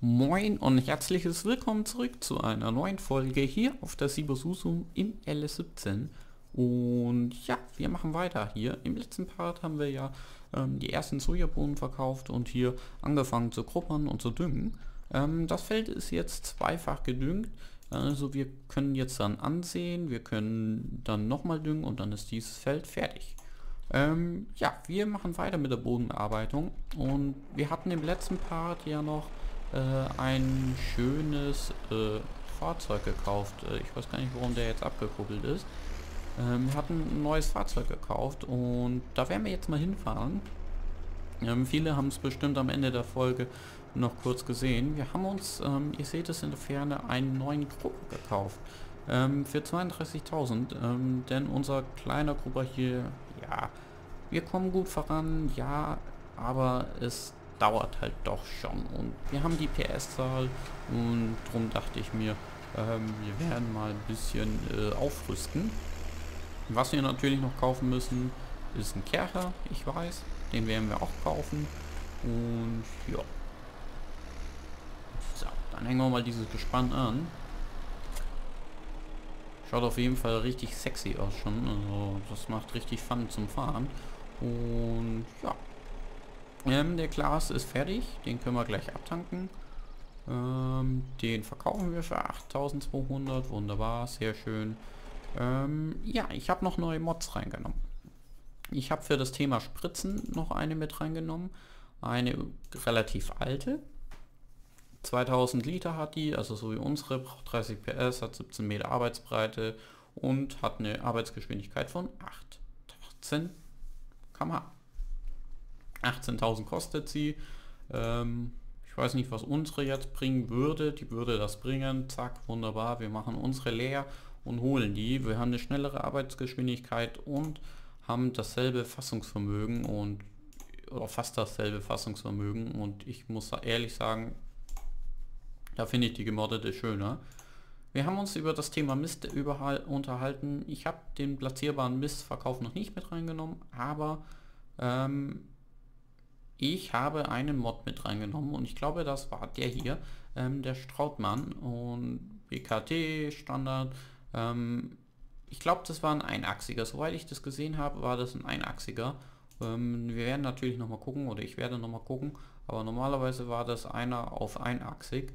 Moin und herzliches Willkommen zurück zu einer neuen Folge hier auf der Sibosusum im LS17. Und ja, wir machen weiter hier. Im letzten Part haben wir ja ähm, die ersten Sojabohnen verkauft und hier angefangen zu gruppern und zu düngen. Ähm, das Feld ist jetzt zweifach gedüngt. Also wir können jetzt dann ansehen, wir können dann nochmal düngen und dann ist dieses Feld fertig. Ähm, ja, wir machen weiter mit der Bodenbearbeitung und wir hatten im letzten Part ja noch äh, ein schönes äh, Fahrzeug gekauft. Äh, ich weiß gar nicht, warum der jetzt abgekuppelt ist. Ähm, wir hatten ein neues Fahrzeug gekauft und da werden wir jetzt mal hinfahren. Ähm, viele haben es bestimmt am Ende der Folge noch kurz gesehen. Wir haben uns, ähm, ihr seht es in der Ferne, einen neuen Gruppe gekauft. Ähm, für 32.000, ähm, denn unser kleiner Gruppe hier, ja, wir kommen gut voran, ja, aber es dauert halt doch schon. Und wir haben die PS-Zahl und darum dachte ich mir, ähm, wir werden mal ein bisschen äh, aufrüsten. Was wir natürlich noch kaufen müssen, ist ein Kercher, ich weiß. Den werden wir auch kaufen. Und ja. So, dann hängen wir mal dieses Gespann an. Schaut auf jeden Fall richtig sexy aus schon. Also das macht richtig Fun zum Fahren. Und ja, ähm, der Glas ist fertig, den können wir gleich abtanken. Ähm, den verkaufen wir für 8200, wunderbar, sehr schön. Ähm, ja, ich habe noch neue Mods reingenommen. Ich habe für das Thema Spritzen noch eine mit reingenommen. Eine relativ alte. 2000 Liter hat die, also so wie unsere, braucht 30 PS, hat 17 Meter Arbeitsbreite und hat eine Arbeitsgeschwindigkeit von 8, 18 km/h. 18.000 kostet sie. Ähm, ich weiß nicht, was unsere jetzt bringen würde. Die würde das bringen. Zack, wunderbar. Wir machen unsere leer und holen die. Wir haben eine schnellere Arbeitsgeschwindigkeit und haben dasselbe Fassungsvermögen und oder fast dasselbe Fassungsvermögen und ich muss ehrlich sagen, da finde ich die gemoddete schöner. Wir haben uns über das Thema Mist überall unterhalten. Ich habe den platzierbaren Mistverkauf noch nicht mit reingenommen, aber ähm, ich habe einen Mod mit reingenommen und ich glaube, das war der hier, ähm, der Strautmann und BKT Standard. Ähm, ich glaube, das war ein Einachsiger. Soweit ich das gesehen habe, war das ein Einachsiger. Ähm, wir werden natürlich noch mal gucken oder ich werde noch mal gucken, aber normalerweise war das einer auf einachsig,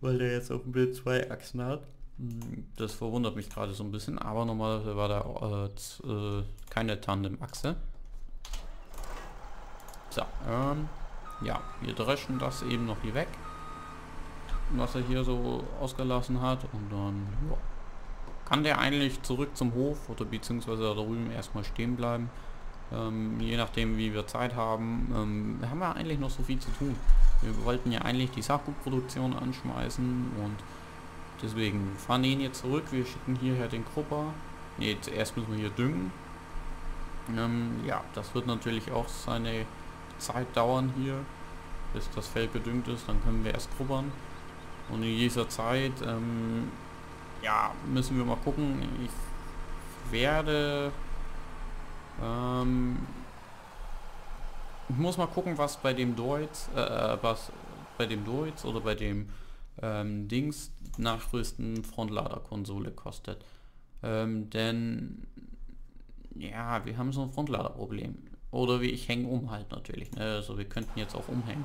weil der jetzt auf dem Bild zwei Achsen hat. Hm, das verwundert mich gerade so ein bisschen, aber normalerweise war da äh, äh, keine Tandem-Achse. So, ähm, ja, wir dreschen das eben noch hier weg, was er hier so ausgelassen hat und dann ja, kann der eigentlich zurück zum Hof oder beziehungsweise da drüben erstmal stehen bleiben. Ähm, je nachdem wie wir Zeit haben, ähm, haben wir eigentlich noch so viel zu tun. Wir wollten ja eigentlich die Sachgutproduktion anschmeißen und deswegen fahren ihn jetzt zurück. Wir schicken hierher den Grupper. Ne, zuerst müssen wir hier düngen. Ähm, ja, das wird natürlich auch seine Zeit dauern hier, bis das Feld gedüngt ist. Dann können wir erst grubbern. Und in dieser Zeit, ähm, ja, müssen wir mal gucken. Ich werde, ähm, ich muss mal gucken, was bei dem Deutz, äh, was bei dem Deutz oder bei dem ähm, Dings Nachrüsten Frontlader-Konsole kostet. Ähm, denn ja, wir haben so ein Frontlader-Problem. Oder wie ich hänge um halt natürlich. Ne? Also wir könnten jetzt auch umhängen.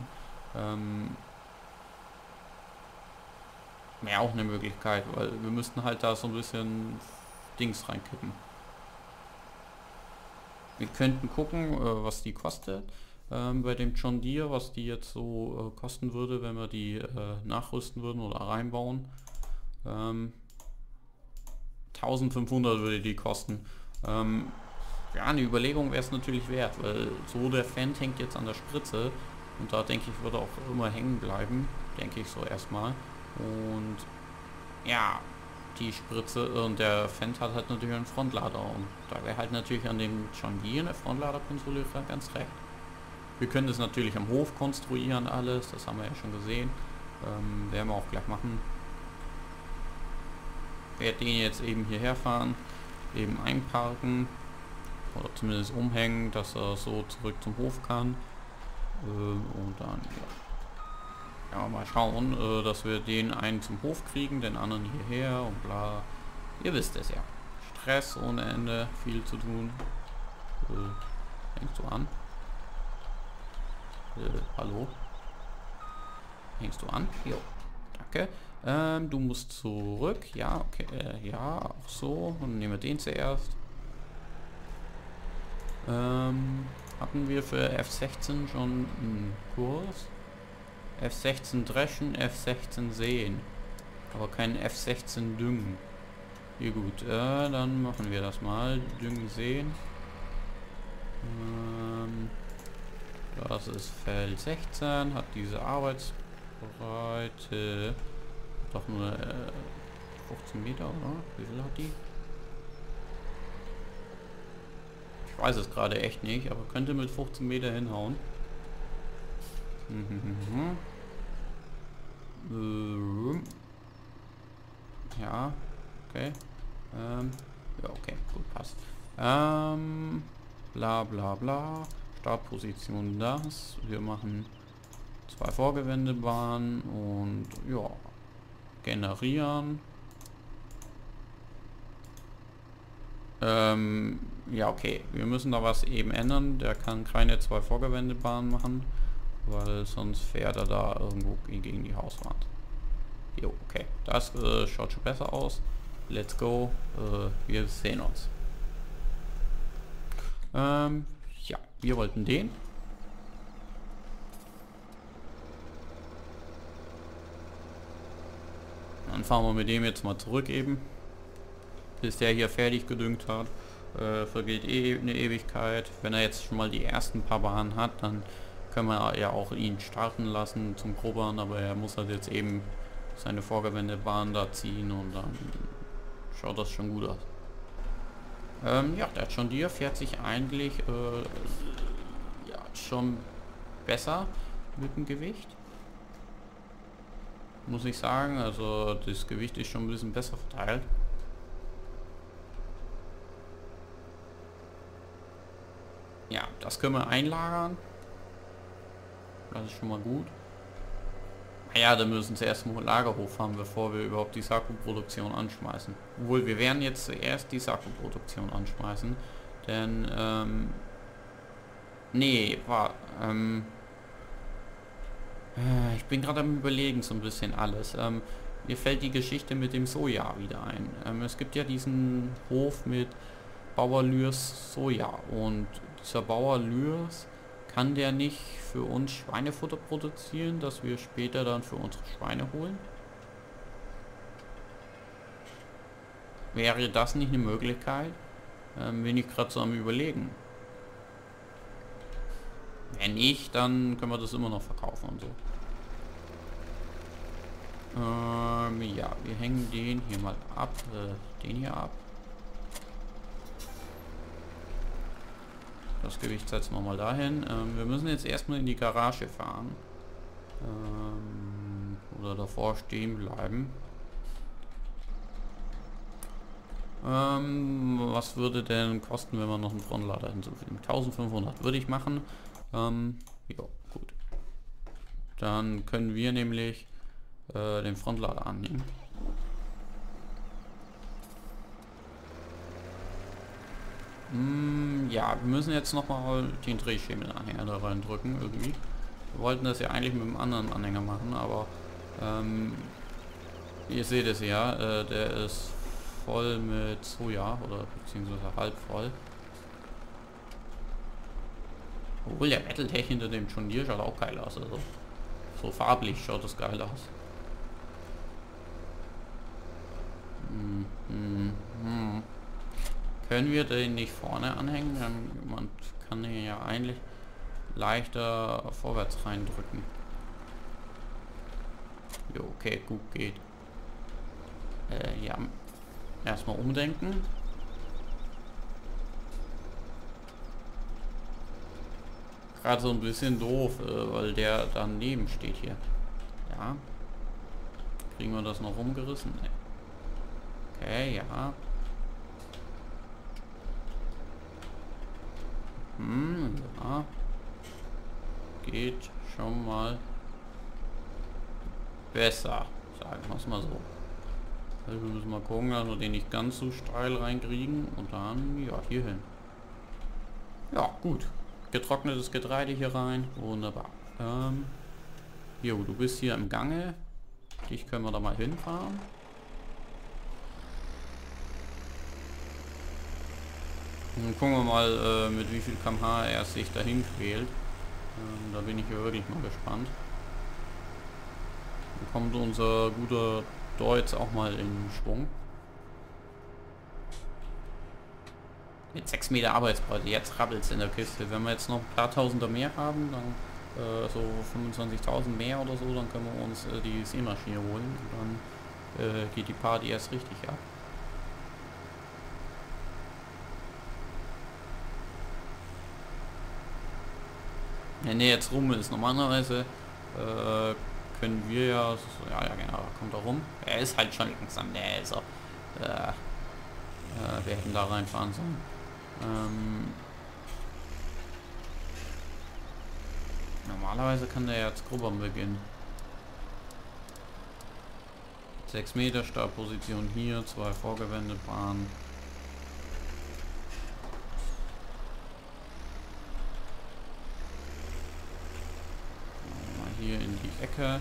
Ähm, Wäre auch eine Möglichkeit, weil wir müssten halt da so ein bisschen Dings reinkippen. Wir könnten gucken, äh, was die kostet. Ähm, bei dem John Deere, was die jetzt so äh, kosten würde, wenn wir die äh, nachrüsten würden oder reinbauen. Ähm, 1500 würde die kosten. Ähm, ja, eine Überlegung wäre es natürlich wert, weil so der Fan hängt jetzt an der Spritze und da denke ich, würde auch immer hängen bleiben, denke ich so erstmal. Und ja, die Spritze und der Fendt hat halt natürlich einen Frontlader und da wäre halt natürlich an dem John Deere eine Frontladerkonsole ganz recht. Wir können das natürlich am Hof konstruieren alles, das haben wir ja schon gesehen. Ähm, werden wir auch gleich machen. Werde den jetzt eben hierher fahren, eben einparken, oder zumindest umhängen, dass er so zurück zum Hof kann. Äh, und dann, ja. ja, mal schauen, äh, dass wir den einen zum Hof kriegen, den anderen hierher und bla. Ihr wisst es ja. Stress ohne Ende, viel zu tun. Äh, hängst du an? Äh, hallo? Hängst du an? Jo, danke. Ähm, du musst zurück. Ja, okay. Äh, ja, auch so. Und nehmen wir den zuerst. Ähm, hatten wir für F16 schon einen Kurs? F16 dreschen, F16 sehen. Aber kein F16 düngen. Ja gut, äh, dann machen wir das mal. Düngen sehen. Ähm, das ist Feld 16, hat diese Arbeitsbreite doch nur äh, 15 Meter, oder? Wie viel hat die? Weiß es gerade echt nicht, aber könnte mit 15 Meter hinhauen. Mhm. Ja, okay. Ähm, ja, okay, gut, passt. Ähm, bla bla bla. Startposition das. Wir machen zwei Vorgewendebahnen und ja, generieren. Ähm, ja, okay. Wir müssen da was eben ändern. Der kann keine zwei Vorgewendebahnen machen, weil sonst fährt er da irgendwo gegen die Hauswand. Jo, okay. Das äh, schaut schon besser aus. Let's go. Äh, wir sehen uns. Ähm, ja, wir wollten den. Dann fahren wir mit dem jetzt mal zurück eben. Bis der hier fertig gedüngt hat. Äh, vergeht eh eine Ewigkeit. Wenn er jetzt schon mal die ersten paar Bahnen hat, dann können wir ja auch ihn starten lassen zum Grubbern, aber er muss halt jetzt eben seine Vorgewendebahn da ziehen und dann schaut das schon gut aus. Ähm, ja, der John Deere fährt sich eigentlich äh, ja, schon besser mit dem Gewicht muss ich sagen. Also das Gewicht ist schon ein bisschen besser verteilt. Ja, das können wir einlagern. Das ist schon mal gut. Naja, dann müssen sie erstmal Lagerhof haben, bevor wir überhaupt die Sakko-Produktion anschmeißen. Obwohl, wir werden jetzt zuerst die Sakko-Produktion anschmeißen. Denn, ähm... Nee, war... Ähm, äh, ich bin gerade am überlegen so ein bisschen alles. Ähm, mir fällt die Geschichte mit dem Soja wieder ein. Ähm, es gibt ja diesen Hof mit Bauer Lürs Soja und dieser Bauer Lürs kann der nicht für uns Schweinefutter produzieren, das wir später dann für unsere Schweine holen? Wäre das nicht eine Möglichkeit? Ähm, bin ich gerade so am überlegen. Wenn nicht, dann können wir das immer noch verkaufen und so. Ähm, ja, wir hängen den hier mal ab, äh, den hier ab. Das Gewicht setzen wir mal dahin. Ähm, wir müssen jetzt erstmal in die Garage fahren. Ähm, oder davor stehen bleiben. Ähm, was würde denn kosten, wenn wir noch einen Frontlader hinzufügen? 1500 würde ich machen. Ähm, ja, gut. Dann können wir nämlich äh, den Frontlader annehmen. Mm, ja, wir müssen jetzt noch mal den Drehschemelanhänger da reindrücken irgendwie. Wir wollten das ja eigentlich mit einem anderen Anhänger machen, aber ähm, ihr seht es ja, äh, der ist voll mit Soja oder beziehungsweise halb voll. Obwohl der Metal-Tech hinter dem John Deere schaut auch geil aus. Also so farblich schaut das geil aus. Hm, hm. Können wir den nicht vorne anhängen? Man kann ihn ja eigentlich leichter vorwärts reindrücken. Jo, okay, gut geht. Äh, ja. Erstmal umdenken. Gerade so ein bisschen doof, äh, weil der daneben steht hier. Ja. Kriegen wir das noch rumgerissen? Nee. Okay, ja. Hm, ja. Geht schon mal besser, sagen wir es mal so. Also wir müssen mal gucken, dass wir den nicht ganz so steil reinkriegen und dann, ja, hier hin. Ja, gut. Getrocknetes Getreide hier rein. Wunderbar. Ähm, jo, du bist hier im Gange. Dich können wir da mal hinfahren. Dann gucken wir mal, äh, mit wie viel kmh er sich dahin quält. Ähm, da bin ich ja wirklich mal gespannt. Dann kommt unser guter Deutsch auch mal in Schwung. Mit 6 Meter Arbeitsbreite, jetzt rabbelt es in der Kiste. Wenn wir jetzt noch ein paar Tausender mehr haben, dann äh, so 25.000 mehr oder so, dann können wir uns äh, die Seemaschine holen und dann äh, geht die Party erst richtig ab. Wenn der jetzt rum ist, normalerweise äh, können wir ja, ja, ja genau, kommt er rum. Er ist halt schon langsam, ist auch, äh, äh, wir hätten da reinfahren sollen. Ähm, normalerweise kann der jetzt grob am Beginn. 6 Meter Startposition hier, zwei Vorgewendebahnen. hier in die Ecke.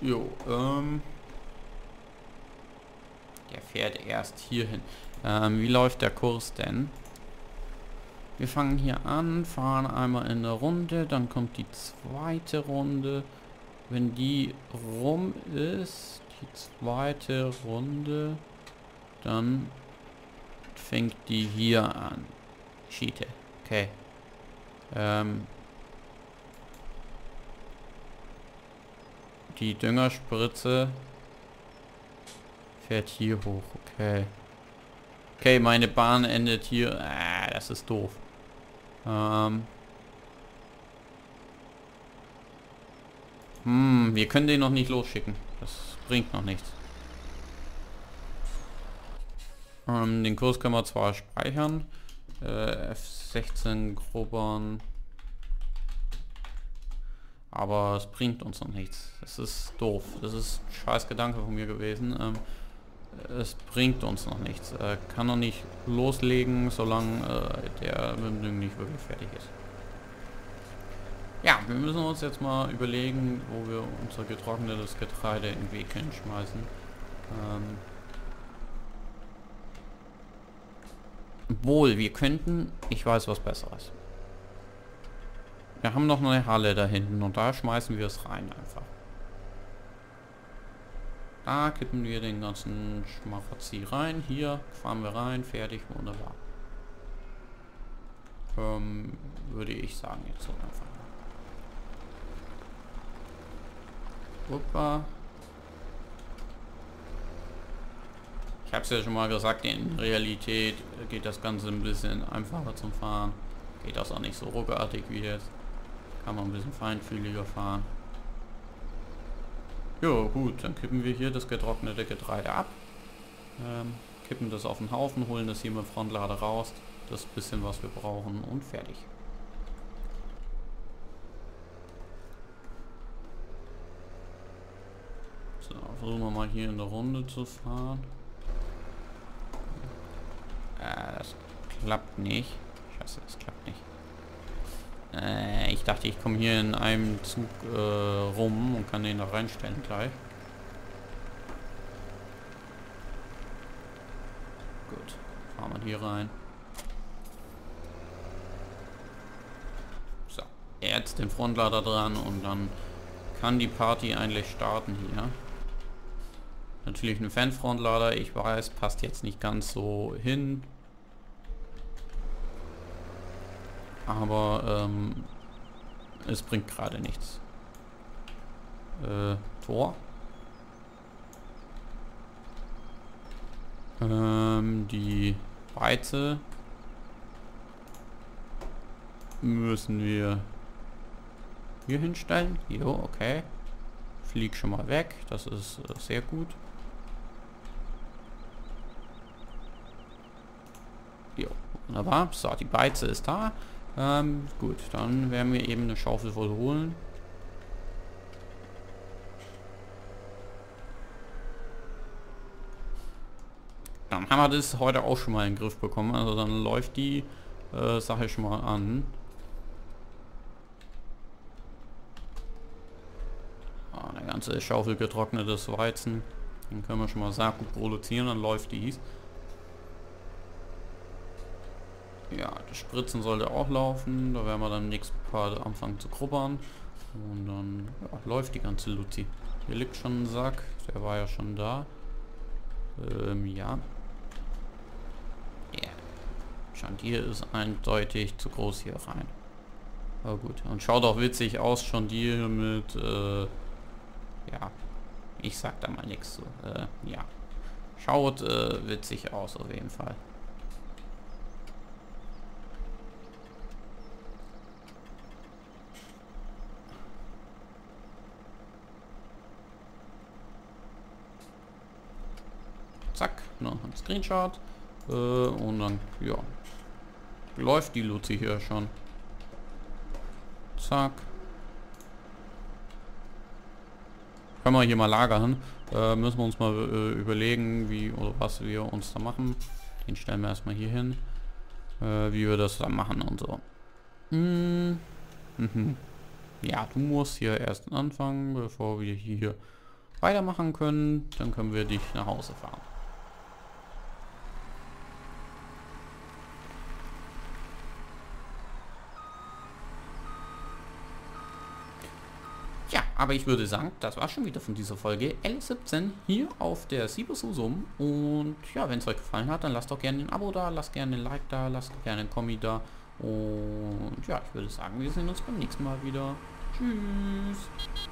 Jo, ähm... Der fährt erst hier hin. Ähm, wie läuft der Kurs denn? Wir fangen hier an, fahren einmal in der Runde, dann kommt die zweite Runde. Wenn die rum ist, die zweite Runde, dann fängt die hier an. Schiete. Okay. Ähm, die Düngerspritze fährt hier hoch. Okay. Okay, meine Bahn endet hier. Ah, das ist doof. Ähm. Hm, wir können den noch nicht losschicken. Das bringt noch nichts. Ähm, den Kurs können wir zwar speichern. Äh, F16 Grobern. Aber es bringt uns noch nichts. Das ist doof. Das ist ein scheiß Gedanke von mir gewesen. Ähm, es bringt uns noch nichts. Äh, kann noch nicht loslegen, solange äh, der Mündung nicht wirklich fertig ist. Ja, wir müssen uns jetzt mal überlegen, wo wir unser getrocknetes Getreide in Weg hinschmeißen. Ähm, Wohl, wir könnten... Ich weiß was Besseres. Wir haben noch eine Halle da hinten und da schmeißen wir es rein einfach. Da kippen wir den ganzen Schmarotzi rein. Hier fahren wir rein. Fertig. Wunderbar. Ähm, würde ich sagen jetzt so einfach. Opa. Habe es ja schon mal gesagt, in Realität geht das Ganze ein bisschen einfacher zum Fahren. Geht das auch nicht so ruckartig wie jetzt. Kann man ein bisschen feinfühliger fahren. Jo, gut, dann kippen wir hier das getrocknete Getreide ab. Ähm, kippen das auf den Haufen, holen das hier mit Frontlader raus. Das bisschen, was wir brauchen und fertig. So, versuchen wir mal hier in der Runde zu fahren. Das klappt nicht. Scheiße, das klappt nicht. Äh, ich dachte, ich komme hier in einem Zug äh, rum und kann den da reinstellen gleich. Gut, fahren wir hier rein. So, jetzt den Frontlader dran und dann kann die Party eigentlich starten hier. Natürlich ein Fanfrontlader, ich weiß, passt jetzt nicht ganz so hin. Aber ähm, es bringt gerade nichts. Äh, Tor. Ähm, die Beize müssen wir hier hinstellen. Jo, okay. Flieg schon mal weg. Das ist äh, sehr gut. Jo, wunderbar. So, die Beize ist da. Ähm, gut, dann werden wir eben eine Schaufel voll holen. Dann haben wir das heute auch schon mal in den Griff bekommen. Also dann läuft die äh, Sache schon mal an. Ah, eine ganze Schaufel getrocknetes Weizen. Dann können wir schon mal Saku produzieren, dann läuft dies. Ja, das Spritzen sollte auch laufen. Da werden wir dann im nächsten Part anfangen zu grubbern. Und dann ja, läuft die ganze Luzi. Hier liegt schon ein Sack. Der war ja schon da. Ähm, ja. Yeah. Chandier ist eindeutig zu groß hier rein. Aber gut. Und schaut auch witzig aus, schon die mit, äh, ja. Ich sag da mal nichts so. Äh, ja. Schaut äh, witzig aus auf jeden Fall. Zack, noch ein Screenshot. Äh, und dann, ja, läuft die Luzi hier schon. Zack. Können wir hier mal lagern. Äh, müssen wir uns mal äh, überlegen, wie oder was wir uns da machen. Den stellen wir erstmal hier hin. Äh, wie wir das dann machen und so. Mm. Ja, du musst hier erst anfangen, bevor wir hier weitermachen können. Dann können wir dich nach Hause fahren. Aber ich würde sagen, das war schon wieder von dieser Folge L17 hier auf der Sibususum. Und ja, wenn es euch gefallen hat, dann lasst doch gerne ein Abo da, lasst gerne ein Like da, lasst gerne ein Kommi da. Und ja, ich würde sagen, wir sehen uns beim nächsten Mal wieder. Tschüss.